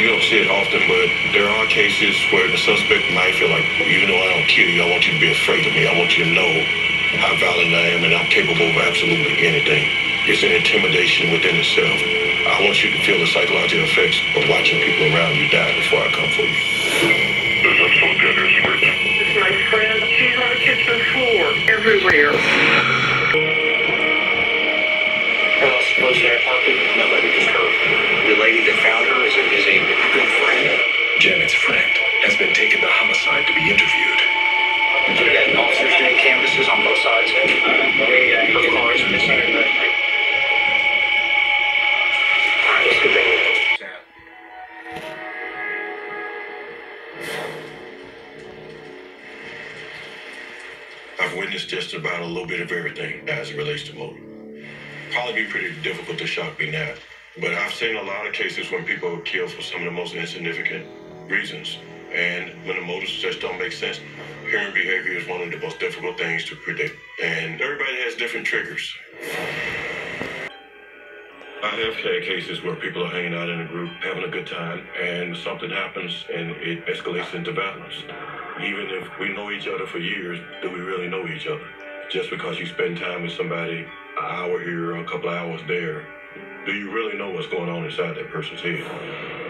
see it often, but there are cases where the suspect might feel like, even though I don't kill you, I want you to be afraid of me. I want you to know how violent I am and I'm capable of absolutely anything. It's an intimidation within itself. I want you to feel the psychological effects of watching people around you die before I come for you. I'm so desperate. It's my friend. She's on the kitchen floor. Everywhere. Well, suppose there are been homicide to be interviewed. We officers doing canvases on both sides. I've witnessed just about a little bit of everything as it relates to motive. Probably be pretty difficult to shock me now, but I've seen a lot of cases when people are killed for some of the most insignificant reasons. And when the motives just don't make sense, human behavior is one of the most difficult things to predict. And everybody has different triggers. I have had cases where people are hanging out in a group, having a good time, and something happens and it escalates into violence. Even if we know each other for years, do we really know each other? Just because you spend time with somebody, an hour here, a couple hours there, do you really know what's going on inside that person's head?